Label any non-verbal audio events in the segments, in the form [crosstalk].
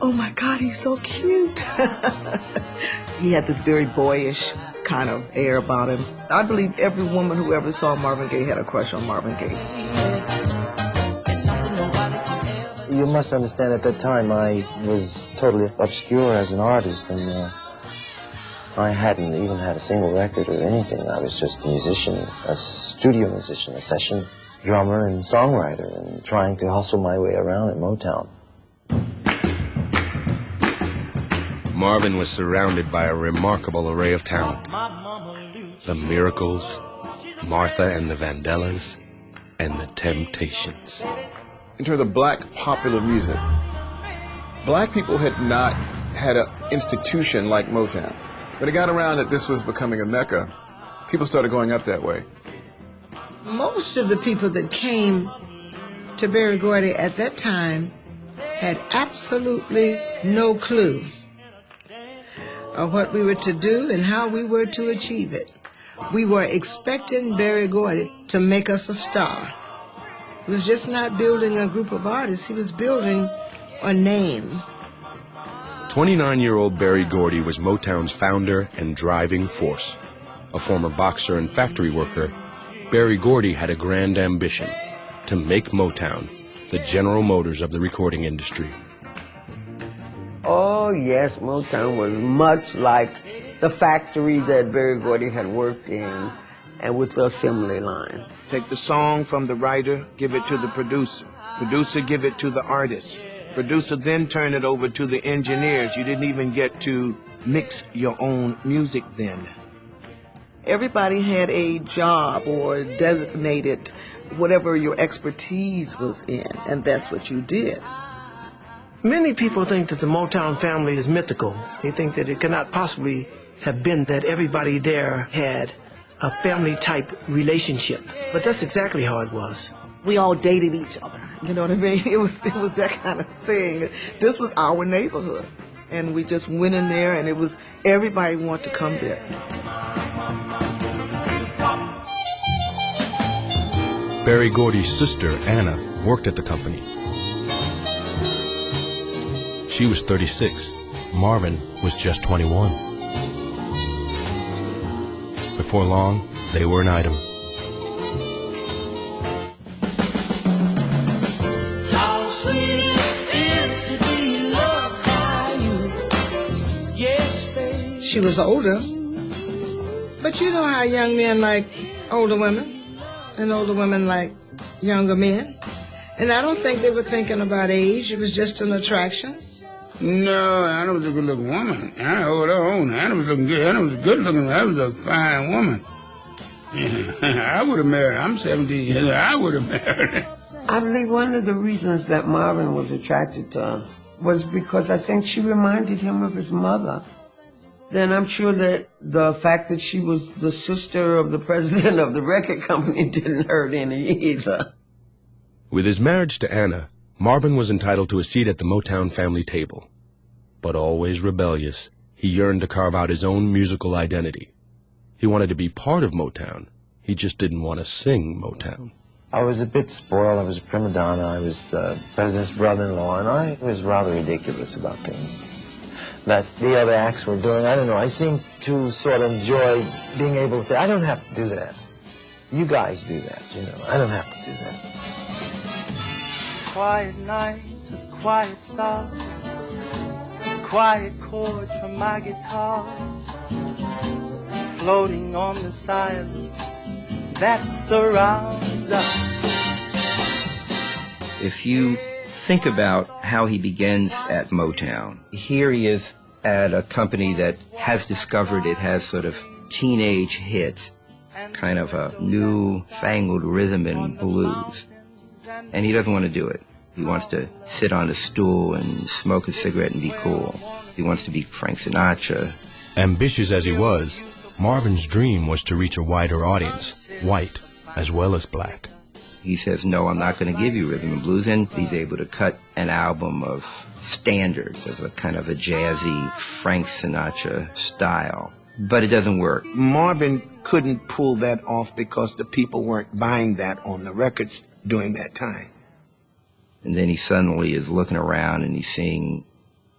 oh my God, he's so cute. [laughs] he had this very boyish kind of air about him. I believe every woman who ever saw Marvin Gaye had a crush on Marvin Gaye. You must understand at that time I was totally obscure as an artist and uh, I hadn't even had a single record or anything. I was just a musician, a studio musician, a session drummer and songwriter and trying to hustle my way around in Motown. Marvin was surrounded by a remarkable array of talent. The Miracles, Martha and the Vandellas, and the Temptations. In terms of black popular music, black people had not had an institution like Motown. When it got around that this was becoming a mecca, people started going up that way. Most of the people that came to Berry Gordy at that time had absolutely no clue of what we were to do and how we were to achieve it. We were expecting Berry Gordy to make us a star. He was just not building a group of artists, he was building a name. 29 year old Berry Gordy was Motown's founder and driving force. A former boxer and factory worker, Berry Gordy had a grand ambition to make Motown the General Motors of the recording industry. Oh, yes, Motown was much like the factory that Berry Gordy had worked in and with the assembly line. Take the song from the writer, give it to the producer. Producer, give it to the artist. Producer, then turn it over to the engineers. You didn't even get to mix your own music then. Everybody had a job or designated whatever your expertise was in, and that's what you did. Many people think that the Motown family is mythical. They think that it cannot possibly have been that everybody there had a family type relationship. But that's exactly how it was. We all dated each other. You know what I mean? [laughs] It was it was that kind of thing. This was our neighborhood. And we just went in there and it was everybody wanted to come there. Berry Gordy's sister, Anna, worked at the company. She was 36. Marvin was just 21. Before long, they were an item. She was older, but you know how young men like older women, and older women like younger men. And I don't think they were thinking about age. It was just an attraction. No, Anna was a good looking woman. Anna hold her own. Anna was looking good. Anna was good looking. Anna was a fine woman. [laughs] I would have married. I'm 17 I would have [laughs] married. I believe one of the reasons that Marvin was attracted to her was because I think she reminded him of his mother. Then I'm sure that the fact that she was the sister of the president of the record company [laughs] didn't hurt any either. With his marriage to Anna, Marvin was entitled to a seat at the Motown family table. But always rebellious, he yearned to carve out his own musical identity. He wanted to be part of Motown. He just didn't want to sing Motown. I was a bit spoiled. I was a prima donna. I was the president's brother-in-law, and I was rather ridiculous about things that the other acts were doing. I don't know. I seemed to sort of enjoy being able to say, I don't have to do that. You guys do that, you know. I don't have to do that. Quiet nights with quiet stars, quiet chords from my guitar, floating on the silence that surrounds us. If you think about how he begins at Motown, here he is at a company that has discovered it has sort of teenage hits, kind of a new fangled rhythm and blues. And he doesn't want to do it. He wants to sit on a stool and smoke a cigarette and be cool. He wants to be Frank Sinatra. Ambitious as he was, Marvin's dream was to reach a wider audience, white as well as black. He says, no, I'm not going to give you rhythm and blues. And he's able to cut an album of standards of a kind of a jazzy Frank Sinatra style. But it doesn't work. Marvin couldn't pull that off because the people weren't buying that on the records during that time. And then he suddenly is looking around and he's seeing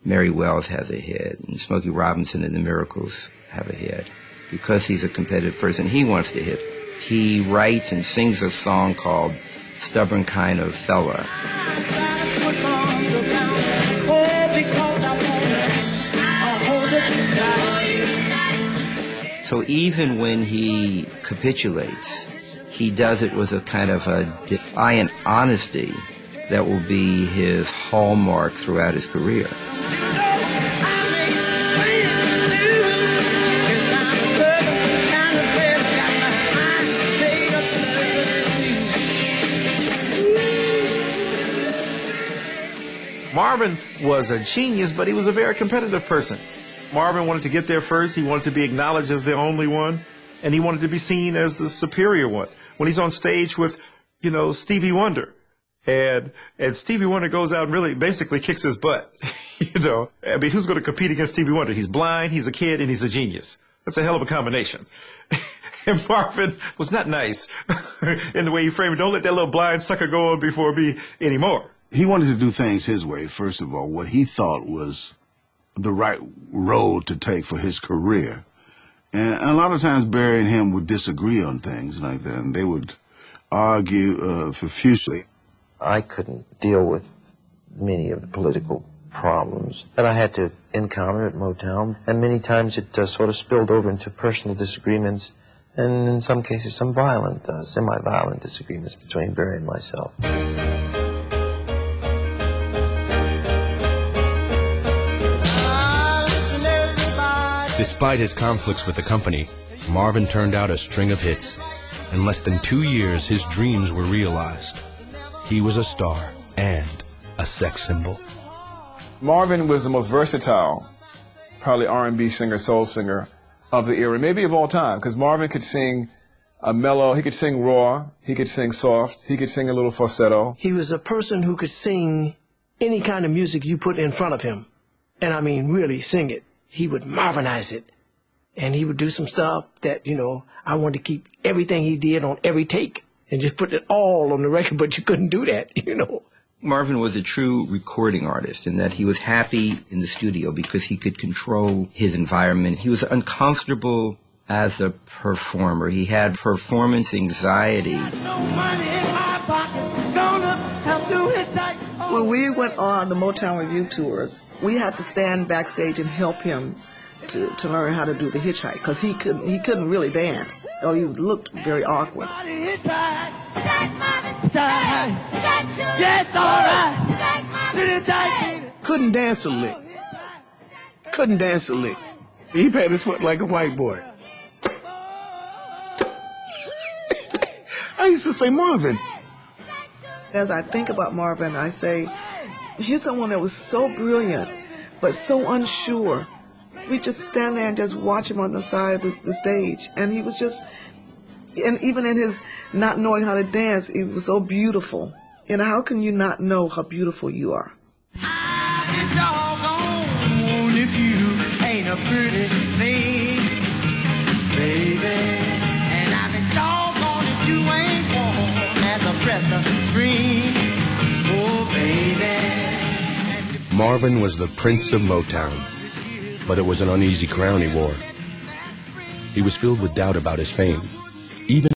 Mary Wells has a hit, and Smokey Robinson and the Miracles have a hit. Because he's a competitive person, he wants to hit. He writes and sings a song called Stubborn Kind of Fella. So even when he capitulates, he does it with a kind of a defiant honesty that will be his hallmark throughout his career. Marvin was a genius, but he was a very competitive person. Marvin wanted to get there first. He wanted to be acknowledged as the only one, and he wanted to be seen as the superior one. When he's on stage with, you know, Stevie Wonder, and and Stevie Wonder goes out and really basically kicks his butt. [laughs] you know, I mean, who's going to compete against Stevie Wonder? He's blind, he's a kid, and he's a genius. That's a hell of a combination. [laughs] and Marvin was not nice [laughs] in the way he framed it. Don't let that little blind sucker go on before me anymore. He wanted to do things his way, first of all, what he thought was the right road to take for his career. And a lot of times Berry and him would disagree on things like that, and they would argue uh, profusely. I couldn't deal with many of the political problems that I had to encounter at Motown, and many times it uh, sort of spilled over into personal disagreements, and in some cases some violent, uh, semi-violent disagreements between Berry and myself. Despite his conflicts with the company, Marvin turned out a string of hits. In less than two years, his dreams were realized. He was a star and a sex symbol. Marvin was the most versatile, probably R&B singer, soul singer of the era, maybe of all time, because Marvin could sing a mellow, he could sing raw, he could sing soft, he could sing a little falsetto. He was a person who could sing any kind of music you put in front of him. And I mean, really sing it he would Marvinize it. And he would do some stuff that, you know, I wanted to keep everything he did on every take and just put it all on the record, [laughs] but you couldn't do that, you know. Marvin was a true recording artist in that he was happy in the studio because he could control his environment. He was uncomfortable as a performer. He had performance anxiety. When we went on the Motown Revue tours, we had to stand backstage and help him to, to learn how to do the hitchhike because he couldn't he couldn't really dance. Or he looked very awkward. Couldn't dance a lick. Couldn't dance a lick. He had his foot like a white boy. [laughs] I used to say, Marvin, as I think about Marvin, I say, here's someone that was so brilliant, but so unsure. We just stand there and just watch him on the side of the, the stage. And he was just, and even in his not knowing how to dance, he was so beautiful. You know, how can you not know how beautiful you are? Marvin was the prince of Motown, but it was an uneasy crown he wore. He was filled with doubt about his fame, even